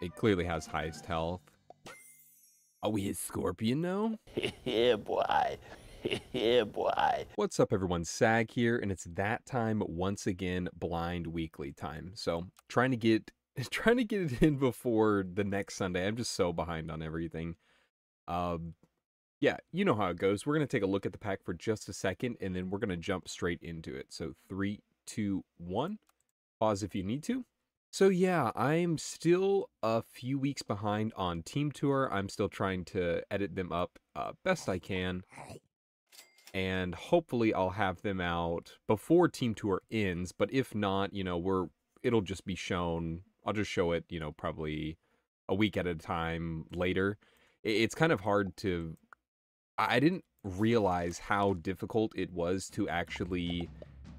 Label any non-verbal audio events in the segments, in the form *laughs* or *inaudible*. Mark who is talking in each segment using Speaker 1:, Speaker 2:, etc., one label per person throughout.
Speaker 1: It clearly has highest health. Oh, we hit Scorpion now? *laughs*
Speaker 2: yeah, boy. *laughs* yeah, boy.
Speaker 1: What's up, everyone? Sag here, and it's that time once again, blind weekly time. So trying to get *laughs* trying to get it in before the next Sunday. I'm just so behind on everything. Um, yeah, you know how it goes. We're gonna take a look at the pack for just a second, and then we're gonna jump straight into it. So three, two, one. Pause if you need to. So yeah, I'm still a few weeks behind on Team Tour. I'm still trying to edit them up uh, best I can. And hopefully I'll have them out before Team Tour ends, but if not, you know, we're it'll just be shown. I'll just show it, you know, probably a week at a time later. It's kind of hard to I didn't realize how difficult it was to actually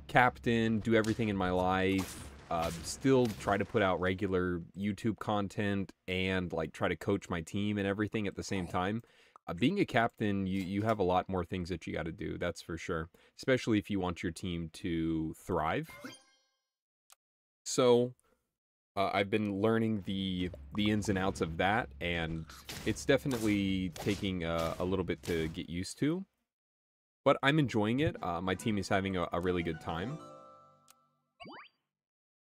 Speaker 1: captain, do everything in my life, uh, still try to put out regular YouTube content and like try to coach my team and everything at the same time. Uh, being a captain, you you have a lot more things that you got to do. That's for sure. Especially if you want your team to thrive. So, uh, I've been learning the the ins and outs of that, and it's definitely taking a, a little bit to get used to. But I'm enjoying it. Uh, my team is having a, a really good time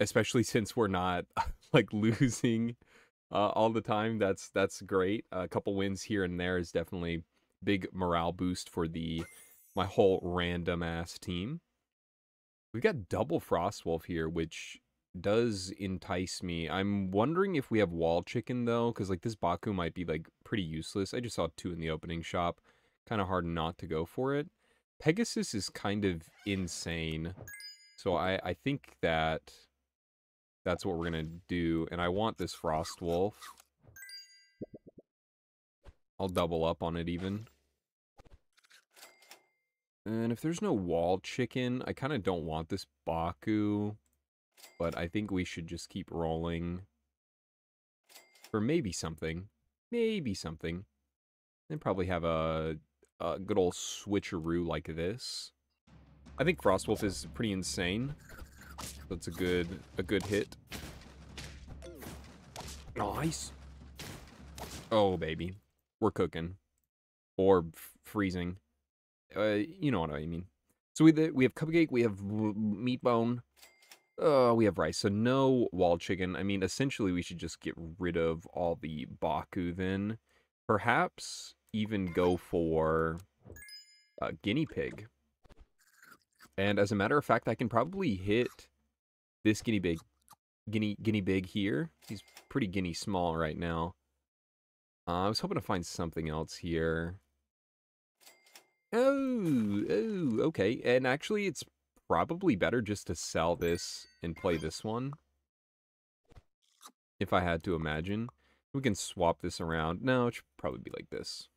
Speaker 1: especially since we're not *laughs* like losing uh, all the time. That's that's great. A couple wins here and there is definitely big morale boost for the my whole random ass team. We've got double Frostwolf here, which does entice me. I'm wondering if we have wall chicken though, because like this Baku might be like pretty useless. I just saw two in the opening shop. Kind of hard not to go for it. Pegasus is kind of insane. So I, I think that that's what we're going to do. And I want this Frost Wolf. I'll double up on it even. And if there's no wall chicken, I kind of don't want this Baku. But I think we should just keep rolling. For maybe something. Maybe something. And probably have a, a good old switcheroo like this. I think Frostwolf is pretty insane. That's a good a good hit. Nice. Oh baby, we're cooking, or freezing. Uh, you know what I mean. So we we have cupcake, we have meat bone. Uh, we have rice, so no wall chicken. I mean, essentially, we should just get rid of all the Baku then. Perhaps even go for a guinea pig. And as a matter of fact, I can probably hit this guinea pig, guinea guinea pig here. He's pretty guinea small right now. Uh, I was hoping to find something else here. Oh, oh, okay. And actually, it's probably better just to sell this and play this one. If I had to imagine. We can swap this around. No, it should probably be like this.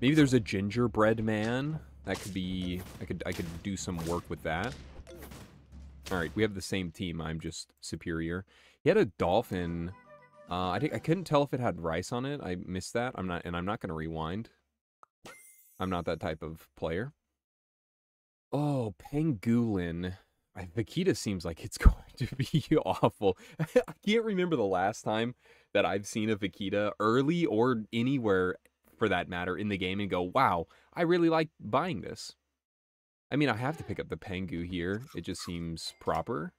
Speaker 1: Maybe there's a gingerbread man. That could be... I could I could do some work with that. Alright, we have the same team. I'm just superior. He had a dolphin. Uh, I, I couldn't tell if it had rice on it. I missed that. I'm not, and I'm not going to rewind. I'm not that type of player. Oh, Pangolin. Vaquita seems like it's *laughs* going to be awful. I can't remember the last time that I've seen a Vaquita early or anywhere for that matter in the game and go, wow, I really like buying this. I mean, I have to pick up the Pengu here. It just seems proper.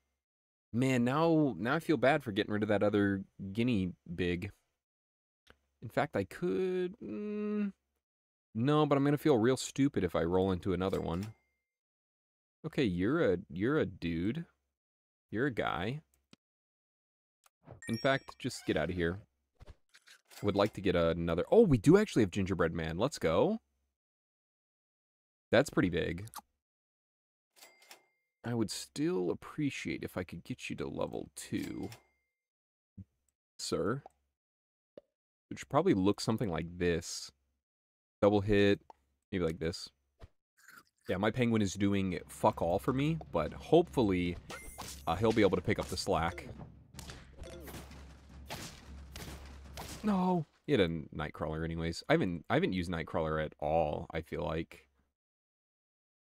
Speaker 1: Man, now now I feel bad for getting rid of that other guinea big. In fact, I could... Mm, no, but I'm going to feel real stupid if I roll into another one. Okay, you're a you're a dude. You're a guy. In fact, just get out of here. Would like to get another... Oh, we do actually have Gingerbread Man. Let's go. That's pretty big. I would still appreciate if I could get you to level 2. Sir. Which probably looks something like this. Double hit, maybe like this. Yeah, my penguin is doing fuck all for me, but hopefully uh, he'll be able to pick up the slack. No, he had a Nightcrawler anyways. I haven't I haven't used Nightcrawler at all, I feel like.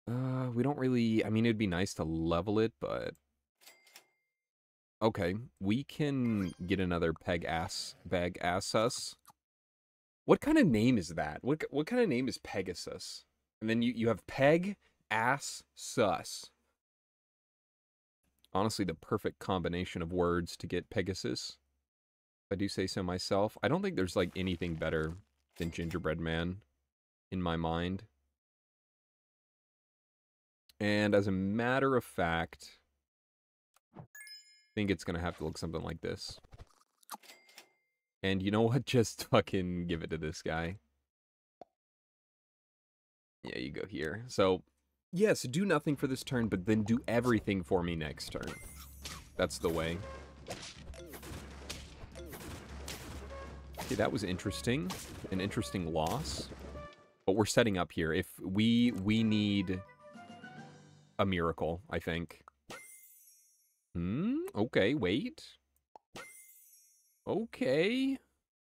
Speaker 1: Uh, we don't really... I mean, it'd be nice to level it, but... Okay, we can get another peg ass bag assus. What kind of name is that? What what kind of name is Pegasus? And then you you have peg ass sus. Honestly, the perfect combination of words to get Pegasus. If I do say so myself. I don't think there's like anything better than Gingerbread Man in my mind. And as a matter of fact, I think it's going to have to look something like this. And you know what? *laughs* Just fucking give it to this guy. Yeah, you go here. So, yes, do nothing for this turn, but then do everything for me next turn. That's the way. Okay, that was interesting. An interesting loss. But we're setting up here. If we we need a miracle, I think. Hmm, okay, wait. Okay.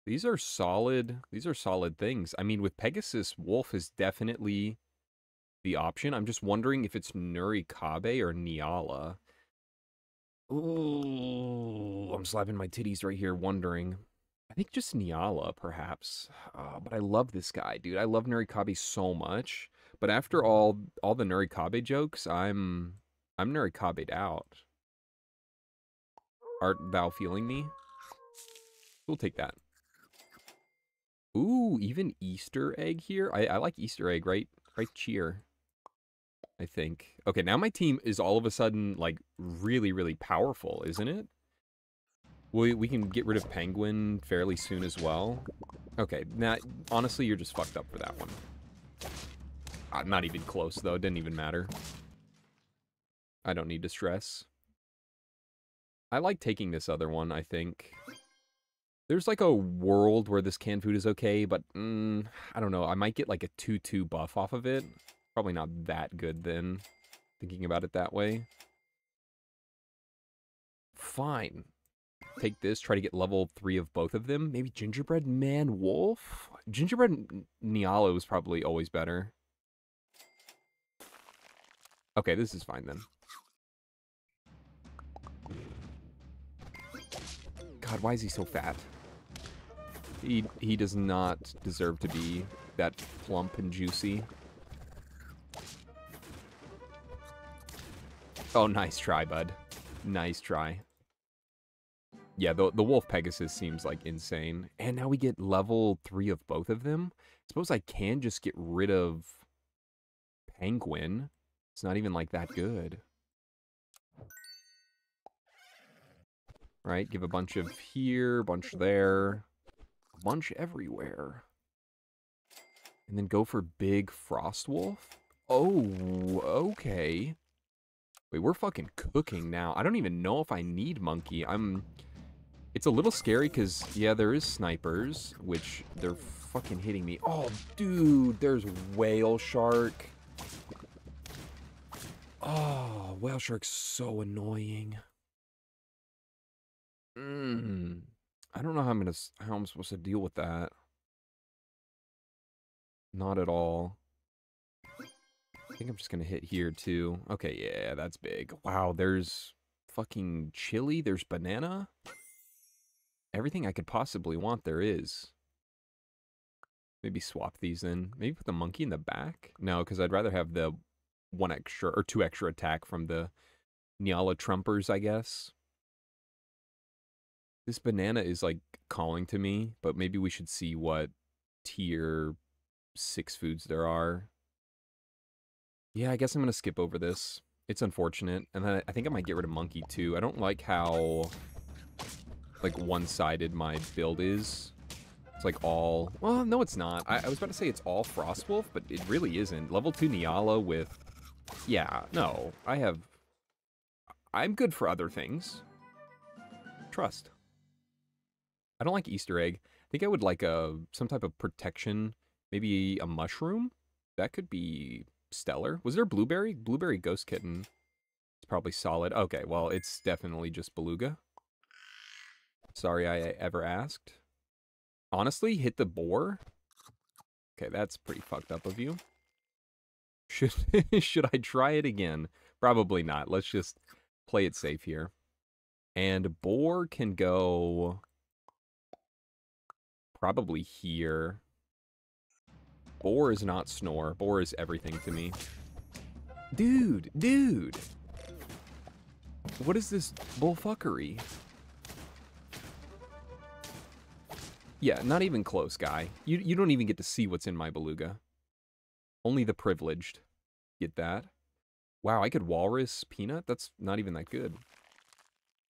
Speaker 1: These are solid, these are solid things. I mean, with Pegasus, Wolf is definitely the option. I'm just wondering if it's Nurikabe or Nyala. Ooh, I'm slapping my titties right here, wondering. I think just Nyala, perhaps. Uh, but I love this guy, dude. I love Nurikabe so much. But after all all the Nurikabe jokes, I'm I'm Nurikabe'd out. Art thou feeling me? We'll take that. Ooh, even Easter egg here. I, I like Easter egg, right? Right cheer. I think. Okay, now my team is all of a sudden like really, really powerful, isn't it? We we can get rid of Penguin fairly soon as well. Okay, now honestly, you're just fucked up for that one. Uh, not even close though. It didn't even matter. I don't need to stress. I like taking this other one. I think. There's like a world where this canned food is okay, but mm, I don't know. I might get like a 2-2 buff off of it. Probably not that good then, thinking about it that way. Fine. Take this, try to get level 3 of both of them. Maybe Gingerbread Man Wolf? Gingerbread Nyala was probably always better. Okay, this is fine then. God, why is he so fat? He he does not deserve to be that plump and juicy. Oh, nice try, bud. Nice try. Yeah, the, the Wolf Pegasus seems like insane. And now we get level 3 of both of them. I suppose I can just get rid of Penguin. It's not even like that good. Right, give a bunch of here, bunch there a bunch everywhere. And then go for big frost wolf? Oh, okay. Wait, we're fucking cooking now. I don't even know if I need monkey. I'm... It's a little scary because, yeah, there is snipers, which they're fucking hitting me. Oh, dude, there's whale shark. Oh, whale shark's so annoying. Mmm. I don't know how I'm gonna how I'm supposed to deal with that. Not at all. I think I'm just gonna hit here too. Okay, yeah, that's big. Wow, there's fucking chili, there's banana. Everything I could possibly want there is. Maybe swap these in. Maybe put the monkey in the back? No, because I'd rather have the one extra or two extra attack from the Nyala Trumpers, I guess. This banana is like calling to me, but maybe we should see what tier six foods there are. Yeah, I guess I'm going to skip over this. It's unfortunate. And then I think I might get rid of monkey too. I don't like how like one-sided my build is. It's like all, well, no, it's not. I, I was about to say it's all Frostwolf, but it really isn't. Level two Nyala with, yeah, no, I have, I'm good for other things. Trust. I don't like Easter egg. I think I would like a some type of protection, maybe a mushroom. That could be stellar. Was there blueberry? Blueberry ghost kitten. It's probably solid. Okay, well, it's definitely just beluga. Sorry I ever asked. Honestly, hit the boar? Okay, that's pretty fucked up of you. Should *laughs* should I try it again? Probably not. Let's just play it safe here. And boar can go probably here. Boar is not snore. Boar is everything to me. Dude, dude. What is this bullfuckery? Yeah, not even close, guy. You you don't even get to see what's in my beluga. Only the privileged get that. Wow, I could walrus peanut? That's not even that good.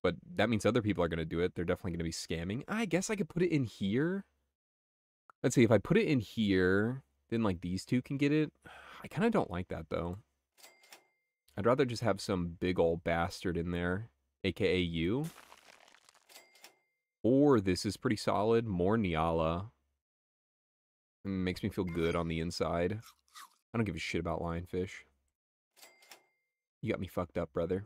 Speaker 1: But that means other people are going to do it. They're definitely going to be scamming. I guess I could put it in here. Let's see, if I put it in here, then like these two can get it. I kind of don't like that though. I'd rather just have some big old bastard in there, aka you. Or this is pretty solid, more Nyala. Makes me feel good on the inside. I don't give a shit about lionfish. You got me fucked up, brother.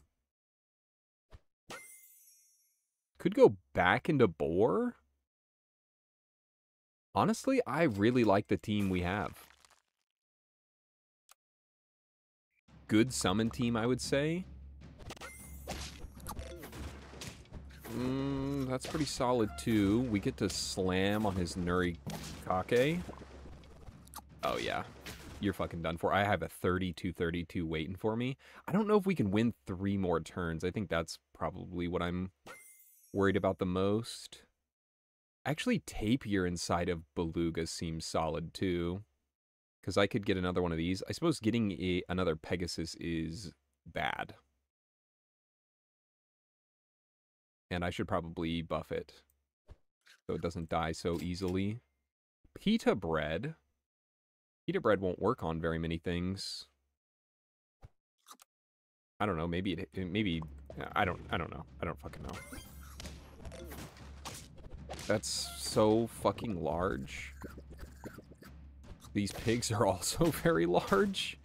Speaker 1: Could go back into boar. Honestly, I really like the team we have. Good summon team, I would say. Mm, that's pretty solid, too. We get to slam on his Nuri Kake. Oh, yeah. You're fucking done for. I have a 32-32 waiting for me. I don't know if we can win three more turns. I think that's probably what I'm worried about the most. Actually, Tapir inside of Beluga seems solid, too. Because I could get another one of these. I suppose getting a, another Pegasus is bad. And I should probably buff it. So it doesn't die so easily. Pita bread. Pita bread won't work on very many things. I don't know. Maybe it, maybe uh, I don't I don't know. I don't fucking know. That's so fucking large. These pigs are *laughs* also very large.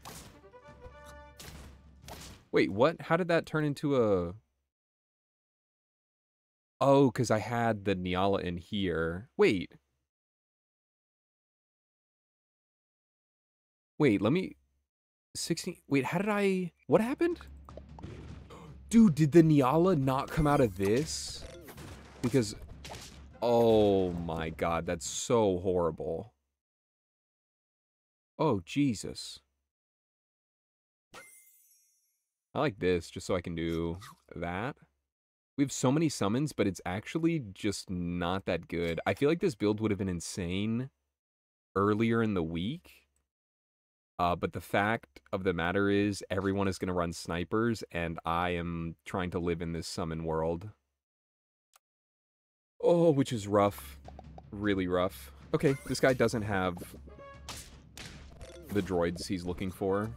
Speaker 1: Wait, what? How did that turn into a... Oh, because I had the Nyala in here. Wait. Wait, let me... 16... Wait, how did I... What happened? *gasps* Dude, did the Nyala not come out of this? Because... Oh my god, that's so horrible. Oh, Jesus. I like this, just so I can do that. We have so many summons, but it's actually just not that good. I feel like this build would have been insane earlier in the week. Uh, but the fact of the matter is, everyone is going to run snipers, and I am trying to live in this summon world. Oh, which is rough. Really rough. Okay, this guy doesn't have the droids he's looking for.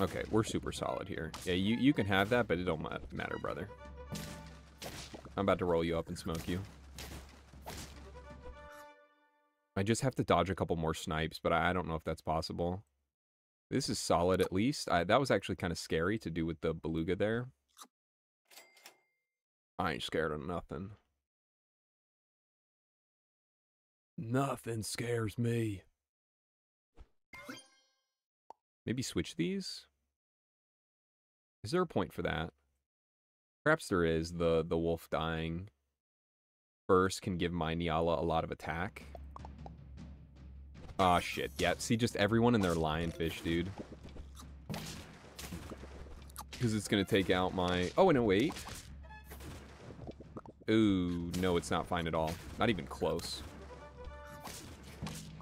Speaker 1: Okay, we're super solid here. Yeah, you, you can have that, but it don't matter, brother. I'm about to roll you up and smoke you. I just have to dodge a couple more snipes, but I, don't know if that's possible. This is solid at least. I, that was actually kind of scary to do with the beluga there. I ain't scared of nothing. Nothing scares me. Maybe switch these? Is there a point for that? Perhaps there is. The, the wolf dying first can give my Nyala a lot of attack. Oh, shit. Yeah, see, just everyone in their lionfish, dude. Because it's going to take out my... Oh, and no, wait. Ooh, no, it's not fine at all. Not even close.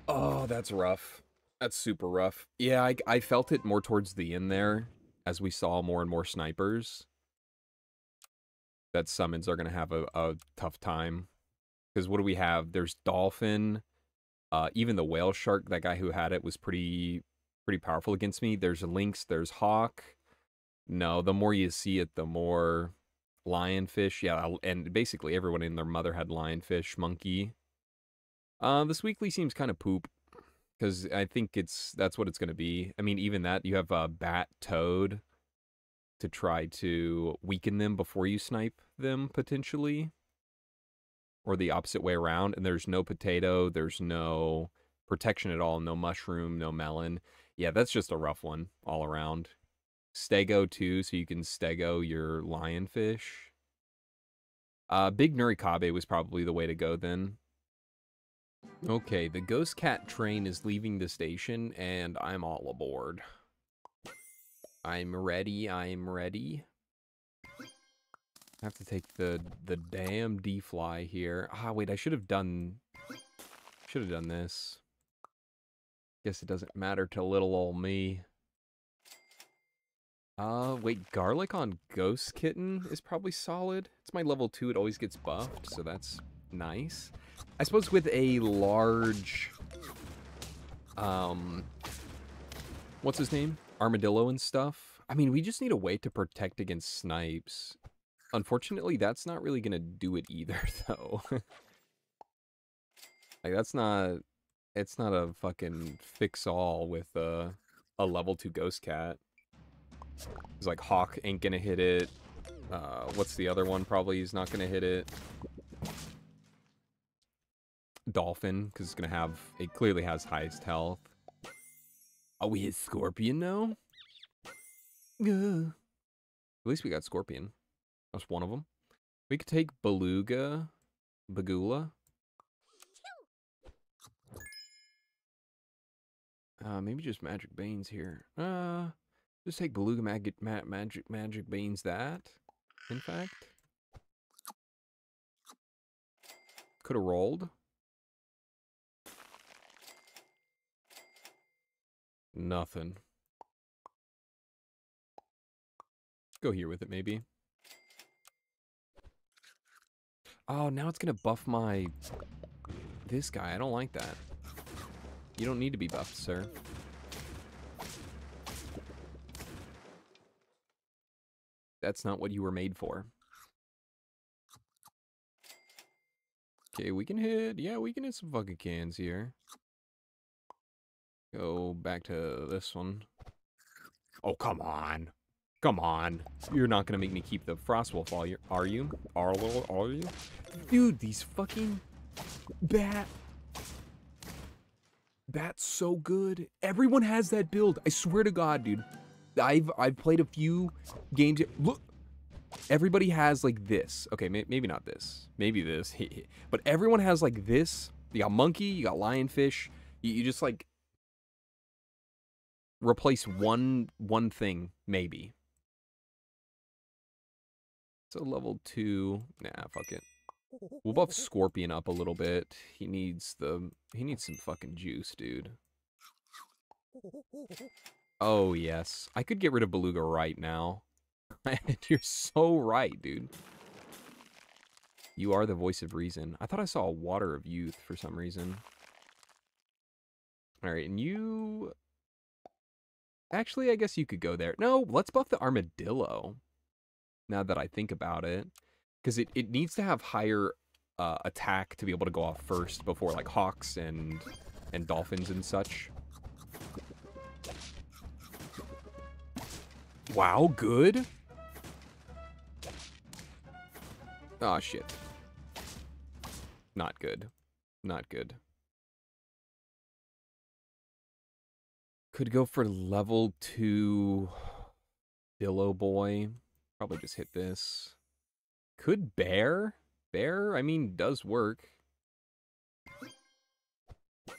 Speaker 1: Oh, that's rough. That's super rough. Yeah, I, I felt it more towards the end there, as we saw more and more snipers. That summons are going to have a, a tough time. Because what do we have? There's Dolphin. Uh, even the Whale Shark, that guy who had it, was pretty pretty powerful against me. There's Lynx, there's Hawk. No, the more you see it, the more lionfish. Yeah, and basically everyone in their mother had lionfish, monkey. Uh, this weekly seems kind of poop because I think it's that's what it's going to be. I mean, even that you have a bat toad to try to weaken them before you snipe them potentially, or the opposite way around. And there's no potato, there's no protection at all, no mushroom, no melon. Yeah, that's just a rough one all around. Stego too, so you can stego your lionfish. Uh, Big Nurikabe was probably the way to go then. Okay, the Ghost Cat train is leaving the station, and I'm all aboard. I'm ready, I'm ready. Have to take the the damn D-fly here. Ah, wait, I should have done... Should have done this. Guess it doesn't matter to little old me. Uh, wait, garlic on Ghost Kitten is probably solid. It's my level 2, it always gets buffed, so that's nice. I suppose with a large... Um... What's his name? Armadillo and stuff. I mean, we just need a way to protect against snipes. Unfortunately, that's not really going to do it either, *laughs* though. like, that's not... It's not a fucking fix-all with uh, a level 2 Ghost Cat. It's like Hawk ain't gonna hit it. Uh, what's the other one? Probably he's not gonna hit it. Dolphin, because it's gonna have it clearly has highest health. Oh, we hit Scorpion now. At least we got Scorpion. That's one of them. We could take Beluga, Bagula. Uh, maybe just Magic Banes here. Uh, just take Beluga Magic, ma Magic, Magic Banes that, in fact. Could have rolled. Nothing. Go here with it, maybe. Oh, now it's going to buff my... This guy. I don't like that. You don't need to be buffed, sir. That's not what you were made for. Okay, we can hit... Yeah, we can hit some fucking cans here. Go back to this one. Oh, come on. Come on. You're not gonna make me keep the Frostwolf, you? Are you? Are, are you? Dude, these fucking bat that's so good. Everyone has that build. I swear to God, dude. I've I've played a few games. Look, everybody has like this. Okay, may, maybe not this. Maybe this. *laughs* but everyone has like this. You got monkey. You got lionfish. You, you just like replace one one thing maybe. So level two. Nah, fuck it. We'll buff Scorpion up a little bit. He needs the... He needs some fucking juice, dude. Oh, yes. I could get rid of Beluga right now. *laughs* You're so right, dude. You are the voice of reason. I thought I saw a water of youth for some reason. Alright, and you... Actually, I guess you could go there. No, let's buff the armadillo. Now that I think about it because it, it needs to have higher uh, attack to be able to go off first before like hawks and and dolphins and such. Wow, good. Oh shit. Not good. Not good. Could go for level 2 Dillo Boy. Probably just hit this. Could bear? Bear, I mean, does work. I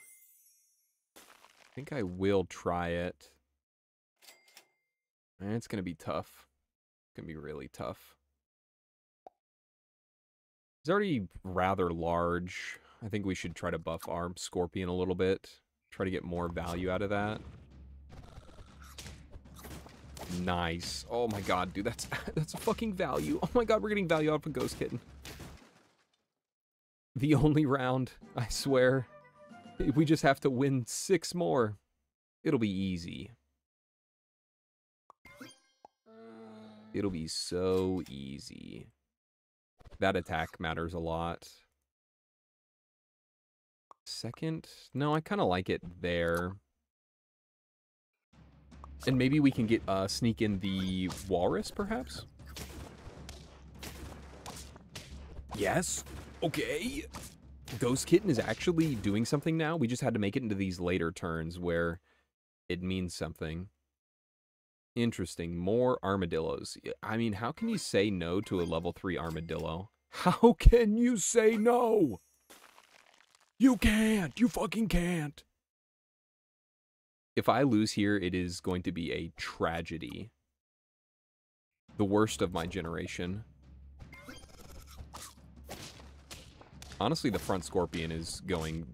Speaker 1: think I will try it. And it's going to be tough. It's going to be really tough. He's already rather large. I think we should try to buff our Scorpion a little bit. Try to get more value out of that. Nice. Oh my god, dude, that's *laughs* that's a fucking value. Oh my god, we're getting value out of a Ghost Kitten. The only round, I swear. We just have to win six more. It'll be easy. It'll be so easy. That attack matters a lot. Second? No, I kind of like it there. And maybe we can get uh, sneak in the walrus, perhaps? Yes. Okay. Ghost Kitten is actually doing something now. We just had to make it into these later turns where it means something. Interesting. More armadillos. I mean, how can you say no to a level 3 armadillo? How can you say no? You can't. You fucking can't. If I lose here, it is going to be a tragedy. The worst of my generation. Honestly, the front scorpion is going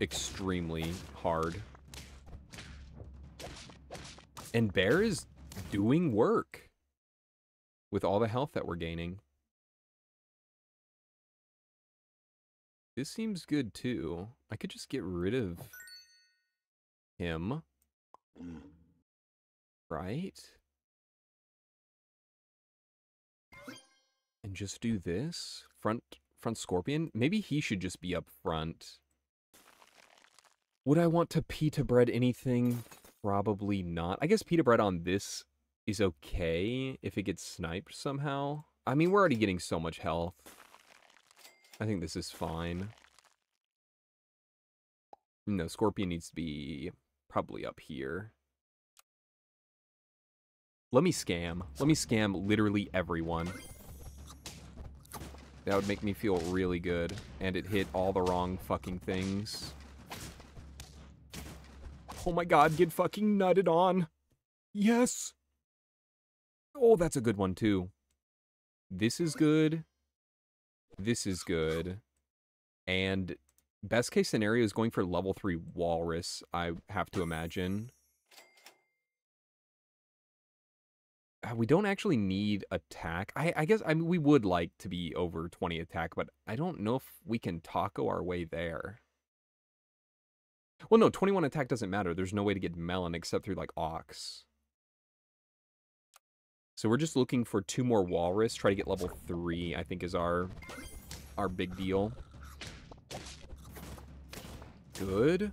Speaker 1: extremely hard. And bear is doing work with all the health that we're gaining. This seems good too. I could just get rid of him. Mm. Right? And just do this. Front front scorpion. Maybe he should just be up front. Would I want to pita bread anything? Probably not. I guess pita bread on this is okay if it gets sniped somehow. I mean, we're already getting so much health. I think this is fine. No, Scorpion needs to be probably up here. Let me scam. Let me scam literally everyone. That would make me feel really good. And it hit all the wrong fucking things. Oh my god, get fucking nutted on. Yes. Oh, that's a good one too. This is good. This is good. And best case scenario is going for level 3 walrus, I have to imagine. Uh, we don't actually need attack. I, I guess I mean we would like to be over 20 attack, but I don't know if we can taco our way there. Well, no, 21 attack doesn't matter. There's no way to get melon except through like ox. So we're just looking for two more walrus. Try to get level three. I think is our our big deal. Good.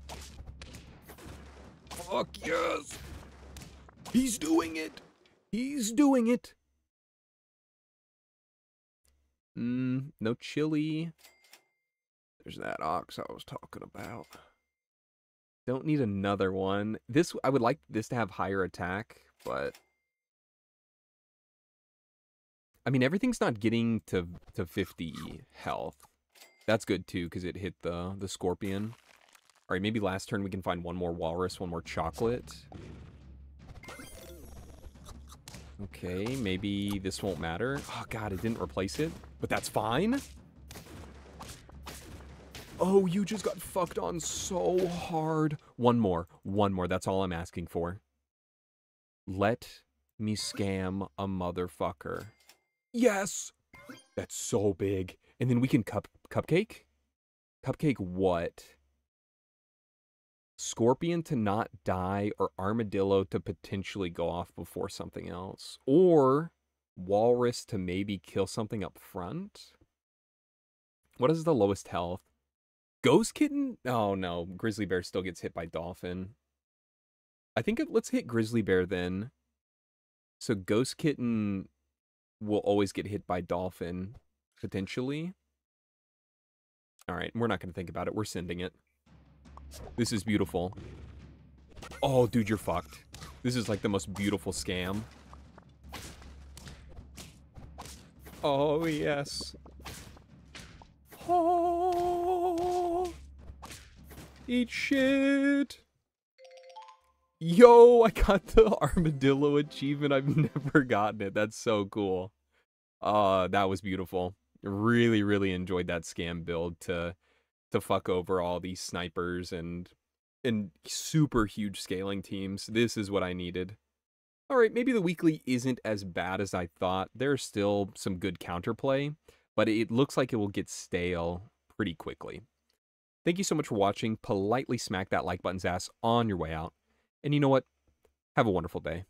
Speaker 1: Fuck yes. He's doing it. He's doing it. Mm, no chili. There's that ox I was talking about. Don't need another one. This I would like this to have higher attack, but I mean everything's not getting to to 50 health. That's good too cuz it hit the the scorpion. All right, maybe last turn we can find one more walrus, one more chocolate. Okay, maybe this won't matter. Oh god, it didn't replace it, but that's fine. Oh, you just got fucked on so hard. One more. One more. That's all I'm asking for. Let me scam a motherfucker. Yes! That's so big. And then we can cup cupcake? Cupcake what? Scorpion to not die or armadillo to potentially go off before something else. Or walrus to maybe kill something up front? What is the lowest health? Ghost Kitten? Oh no, Grizzly Bear still gets hit by Dolphin. I think it, let's hit Grizzly Bear then. So Ghost Kitten will always get hit by Dolphin, potentially. All right, we're not going to think about it. We're sending it. This is beautiful. Oh, dude, you're fucked. This is like the most beautiful scam. Oh, yes. Oh, eat shit. Yo, I got the *laughs* armadillo achievement. I've never gotten it. That's so cool. Uh, that was beautiful. Really, really enjoyed that scam build to to fuck over all these snipers and and super huge scaling teams. This is what I needed. All right, maybe the weekly isn't as bad as I thought. There's still some good counterplay but it looks like it will get stale pretty quickly. Thank you so much for watching. Politely smack that like button's ass on your way out. And you know what? Have a wonderful day.